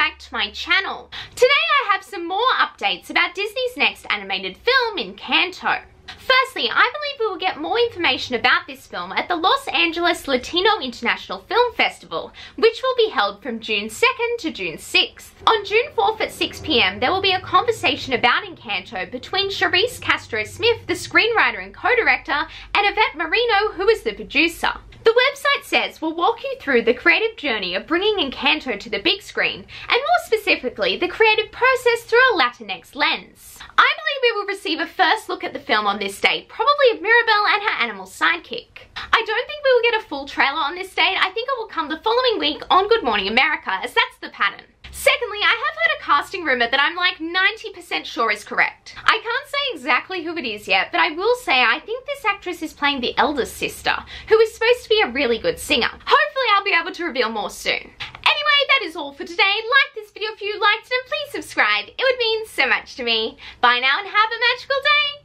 back to my channel. Today I have some more updates about Disney's next animated film, Encanto. Firstly, I believe we will get more information about this film at the Los Angeles Latino International Film Festival, which will be held from June 2nd to June 6th. On June 4th at 6pm, there will be a conversation about Encanto between Charise Castro-Smith, the screenwriter and co-director, and Yvette Merino, who is the producer. The website says we'll walk you through the creative journey of bringing Encanto to the big screen, and more specifically, the creative process through a Latinx lens. I believe we will receive a first look at the film on this date, probably of Mirabel and her animal sidekick. I don't think we will get a full trailer on this date, I think it will come the following week on Good Morning America, as that's the pattern. Secondly, I have heard a casting rumour that I'm like 90% sure is correct. I can't say exactly who it is yet, but I will say I think this actress is playing the eldest sister, who is supposed to be a really good singer. Hopefully I'll be able to reveal more soon. Anyway, that is all for today. Like this video if you liked it and please subscribe. It would mean so much to me. Bye now and have a magical day.